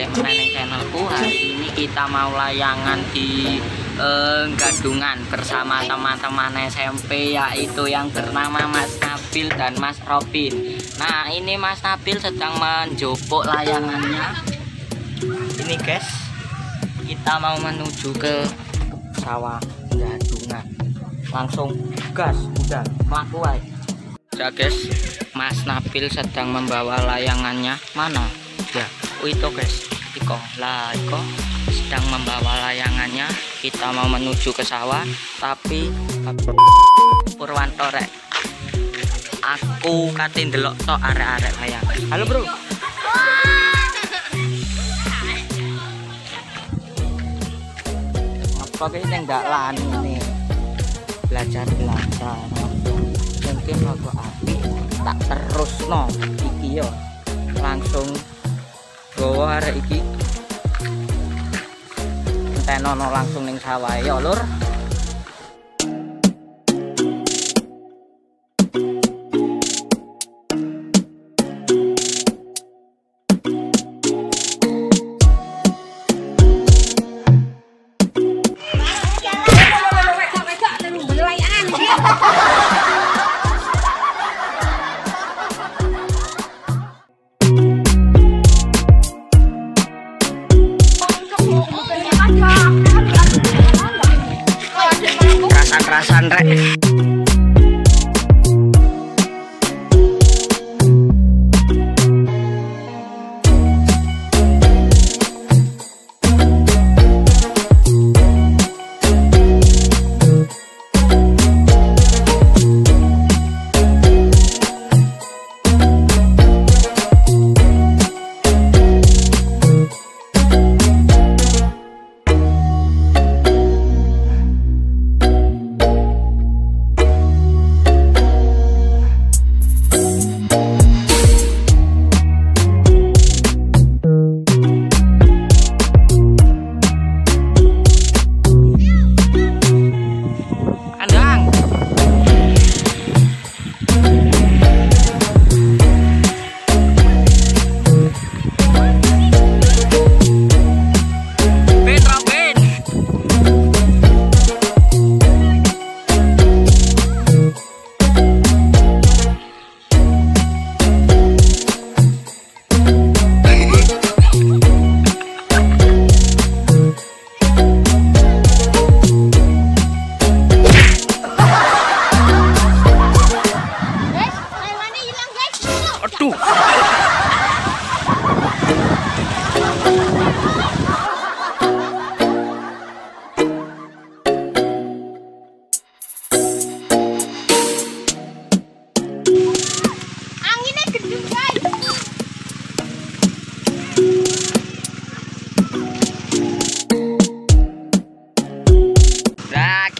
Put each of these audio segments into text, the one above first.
balik meneng channelku. Hari ini kita mau layangan di eh, Gadungan bersama teman-teman SMP yaitu yang bernama Mas Nabil dan Mas Robin. Nah ini Mas Nabil sedang menjopok layangannya. Ini guys kita mau menuju ke sawah Gadungan. Langsung gas udah melaku aja ya guys Mas Nabil sedang membawa layangannya. Mana? Ya itu guys iko. Lah iko sedang membawa layangannya. Kita mau menuju ke sawah tapi Purwanto rek. Aku katin delok tok arek-arek layangan. Halo bro. Apa ini enggak lan ini? Belajar belajar mungkin aku api tak terus no iki yo. Langsung gawa arek iki. Entenono langsung ning sawah. Ya lur kerasan-kerasan rek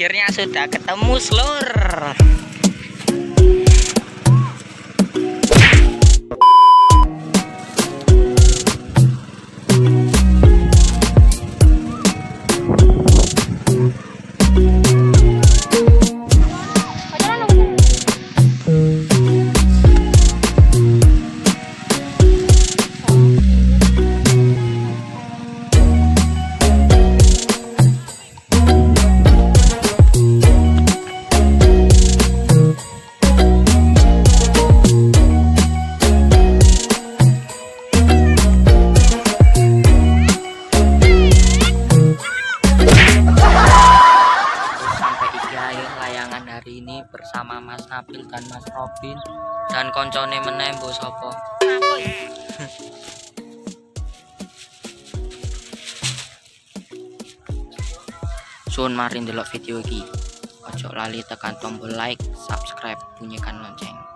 akhirnya sudah ketemu slur. Mas Nabil dan Mas Robin dan koncone meneh mbok sapa. Sun mari ndelok video iki. Ojo lali tekan tombol like, subscribe, bunyikan lonceng.